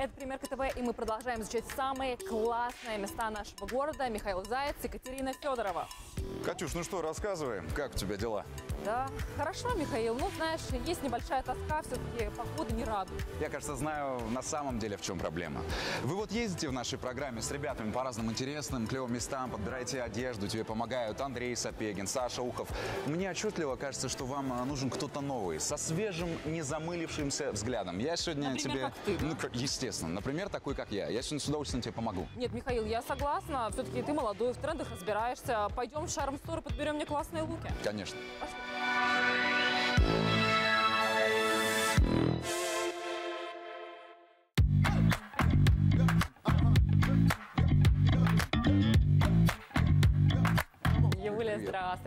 Это «Примерка ТВ», и мы продолжаем изучать самые классные места нашего города. Михаил Заяц, Екатерина Федорова. Катюш, ну что, рассказывай, как у тебя дела? Да, хорошо, Михаил. Ну, знаешь, есть небольшая тоска, все-таки походы не радуют. Я, кажется, знаю на самом деле, в чем проблема. Вы вот ездите в нашей программе с ребятами по разным интересным, клевым местам, подбираете одежду, тебе помогают Андрей Сапегин, Саша Ухов. Мне отчетливо кажется, что вам а, нужен кто-то новый, со свежим, незамылившимся взглядом. Я сегодня Например, тебе... как ты, да? Ну, естественно. Например, такой, как я. Я сегодня с удовольствием тебе помогу. Нет, Михаил, я согласна. Все-таки ты молодой, в трендах разбираешься. Пойдем в Шарм Стор и подберем мне классные луки. Конечно. Пошли.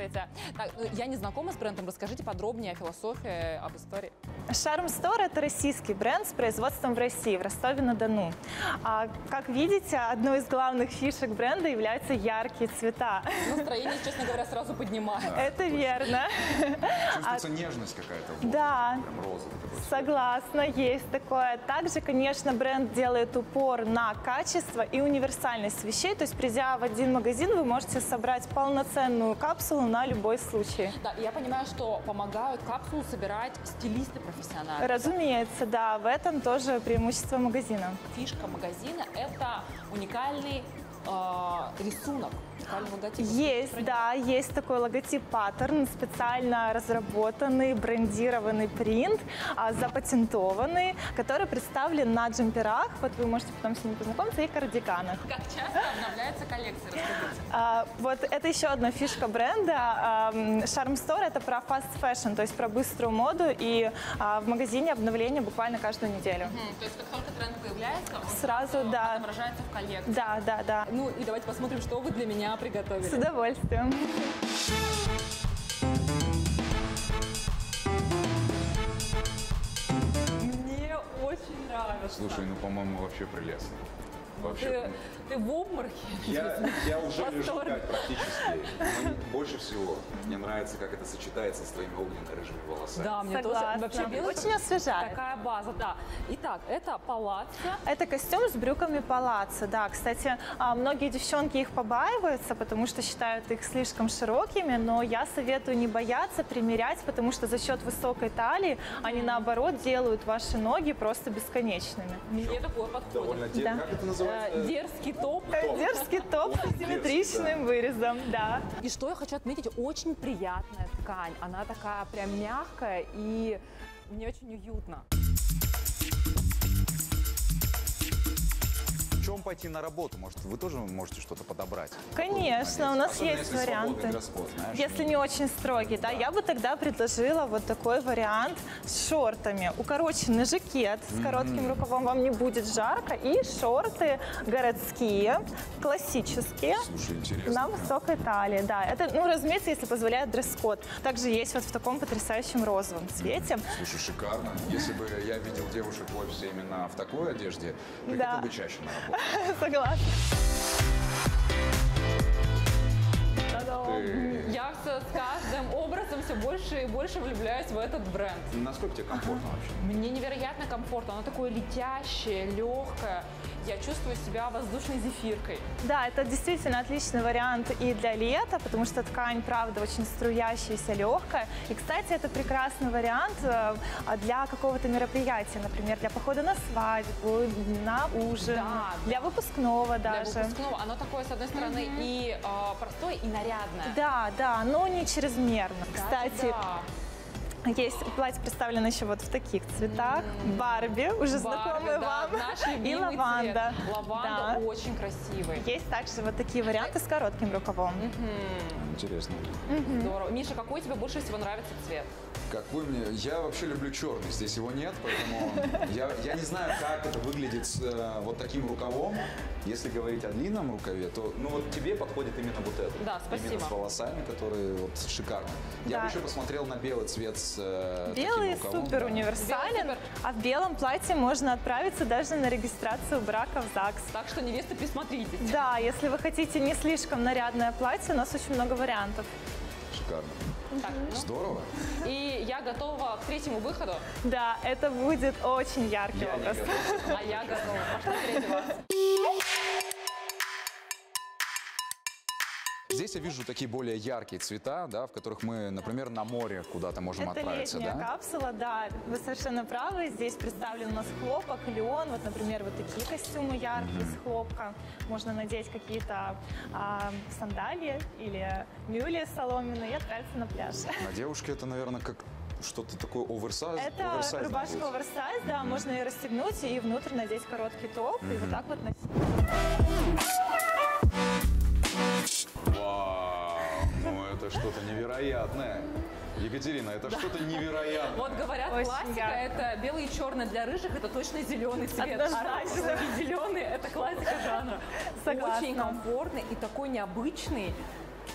Здравствуйте. Так, ну, я не знакома с брендом. Расскажите подробнее о философии, об истории. Шарм Стор – это российский бренд с производством в России, в Ростове-на-Дону. А, как видите, одной из главных фишек бренда являются яркие цвета. Настроение, честно говоря, сразу поднимает. Это верно. Чувствуется нежность какая-то. Да. Прям розовый такой. Согласна, есть такое. Также, конечно, бренд делает упор на качество и универсальность вещей. То есть, придя в один магазин, вы можете собрать полноценную капсулу на любой случай. Да, я понимаю, что помогают капсулу собирать стилисты профессиональные. Разумеется, да, в этом тоже преимущество магазина. Фишка магазина – это уникальный э, рисунок, логотип. Есть, да, есть такой логотип паттерн, специально разработанный, брендированный принт, а, запатентованный, который представлен на джемперах, вот вы можете потом с ним познакомиться, и кардиганах. Как часто обновляется коллекция, расскажите. А, вот это еще одна фишка бренда. Charm Store это про fast fashion, то есть про быструю моду, и а, в магазине обновления буквально каждую неделю. То есть как только тренд появляется, он Сразу, сразу да. отображается в коллекции. Да, да, да. Ну и давайте посмотрим, что вы для меня приготовили. С удовольствием. Мне очень нравится. Слушай, ну, по-моему, вообще прелестно. Вообще. ты, ты в обморке? Я, я уже лежу как практически. Но больше всего мне нравится, как это сочетается с твоими огненно-рыжими волосами. Да, мне Согласна. тоже. Вообще белый Очень освежает. Такая база, да. Итак, это палаццо. Это костюм с брюками палаццо, да. Кстати, а, многие девчонки их побаиваются, потому что считают их слишком широкими, но я советую не бояться примерять, потому что за счет высокой талии они, наоборот, делают ваши ноги просто бесконечными. Мне такое подходит. Довольно Да. Как это Э, называется? Дерзкий топ. Э, Дерзкий топ с симметричным вырезом, да. И что я хочу отметить, очень приятная ткань. Она такая прям мягкая и мне очень уютно. В чем пойти на работу? Может, вы тоже можете что-то подобрать? Конечно, у нас Особенно, есть если варианты. знаешь? Если не очень строгий, да, я бы тогда предложила вот такой вариант с шортами. Укороченный жакет с коротким рукавом, вам не будет жарко, и шорты городские, классические. Слушай, интересно. На высокой талии, да. Это, ну, разумеется, если позволяет дресс-код. Также есть вот в таком потрясающем розовом цвете. Слушай, шикарно. Если бы я видел девушек в офисе именно в такой одежде, приходил Да. бы чаще на работу. Согласна. Все больше и больше влюбляюсь в этот бренд. Насколько тебе комфортно вообще? Мне невероятно комфортно. Оно такое летящее, легкое. Я чувствую себя воздушной зефиркой. Да, это действительно отличный вариант и для лета, потому что ткань, правда, очень струящаяся, легкая. И, кстати, это прекрасный вариант э, для какого-то мероприятия, например, для похода на свадьбу, на ужин, Да, для выпускного Для даже. выпускного оно такое, с одной стороны, и э, простое, и нарядное. Да, да, но не чрезмерно. Кстати, да. есть платье представлено еще вот в таких цветах. Барби, уже знакомые Барби, да, вам. наш И лаванда. цвет. Лаванда Да. очень красивый. Есть также вот такие варианты с коротким рукавом. Интересно. Здорово. Миша, какой тебе больше всего нравится цвет? Какой мне? Я вообще люблю черный, здесь его нет, поэтому я, я не знаю, как это выглядит с э, вот таким рукавом. Если говорить о длинном рукаве, то ну вот тебе подходит именно вот это. Да, спасибо. Именно с волосами, которые вот шикарно. Я Да. бы еще посмотрел на белый цвет с э, Белый таким рукавом, супер да. универсален, Белый супер. а в белом платье можно отправиться даже на регистрацию брака в ЗАГС. Так что, невесты, присмотритесь. Да, если вы хотите не слишком нарядное платье, у нас очень много вариантов. Шикарно. Так, ну, Здорово. и я готова к третьему выходу, Да, это будет очень яркий Я образ. а я готова. Пошла переодеваться. Здесь я вижу такие более яркие цвета, да, в которых мы, например, на море куда-то можем Это отправиться, летняя да? капсула, да, вы совершенно правы. Здесь представлен у нас хлопок, лен. Вот, например, вот такие костюмы яркие из хлопка. Можно надеть какие-то а, сандалии или мюли соломенные и отправиться на пляж. На девушке это, наверное, как что-то такое оверсайз. Это оверсайзное рубашка будет. оверсайз, да, можно ее расстегнуть и внутрь надеть короткий топ и вот так вот носить. Это что-то невероятное. Екатерина, это что-то невероятное. Вот говорят, Очень классика ярко. это белый и черный для рыжих, это точно зеленый цвет. Оранжевый и зеленый это классика жанра. Согласна. Очень комфортный и такой необычный.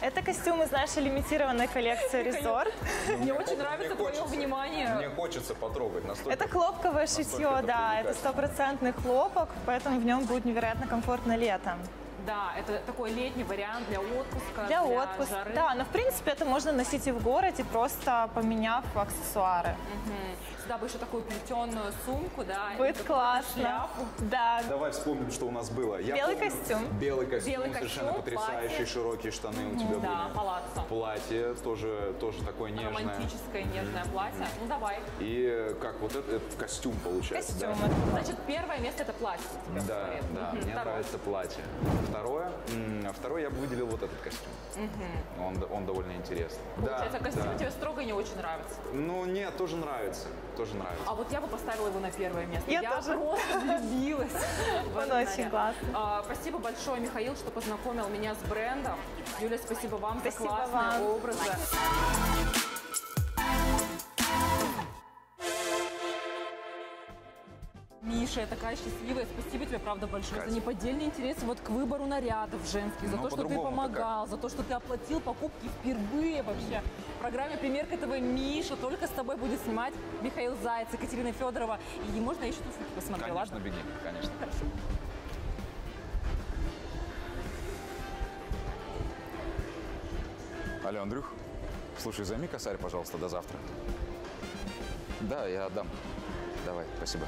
Это костюмы из нашей лимитированной коллекции Resort. Мне очень нравится твое хочется. внимание. Мне хочется потрогать настолько. Это хлопковое шитье, это да, это стопроцентный хлопок, поэтому в нем будет невероятно комфортно летом. Да, это такой летний вариант для отпуска, Для отпуска, жары. да, но в принципе это можно носить и в городе, просто поменяв аксессуары. Мгм. Сюда бы еще такую плетеную сумку, да. Будет классно. шляпу. Да, Давай вспомним, что у нас было. Я Белый помню, костюм. Белый костюм, Белый совершенно костюм, потрясающие платье. широкие штаны у тебя Да, были. палаццо. Платье тоже, тоже такое нежное. Романтическое нежное платье. Ну давай. И как вот это, это костюм получается. да? костюмы. Значит, первое место это платье. Да, да, мне Второе. нравится платье. Второе, м, второе я бы выделил вот этот костюм. Он, д- он довольно интересный. Получается, да, костюм да. тебе строго не очень нравится. Ну нет, тоже нравится, тоже нравится. А вот я бы поставила его на первое место. Я тоже. просто влюбилась. Он очень классный. А, Спасибо большое, Михаил, что познакомил меня с брендом. Юля, спасибо вам за классные образы. Миша, я такая счастливая. Спасибо тебе, правда, большое Катя. за неподдельный интерес вот к выбору нарядов женских, за Ну, то, что ты помогал, за то, что ты оплатил покупки впервые вообще. В программе «Примерка ТВ» Миша только с тобой будет снимать Михаил Заяц, Екатерина Федорова. И можно еще туфельки посмотрю, Конечно, ладно? беги, конечно. Хорошо. Алло, Андрюх, слушай, займи косарь, пожалуйста, до завтра. Да, я отдам. Давай, спасибо.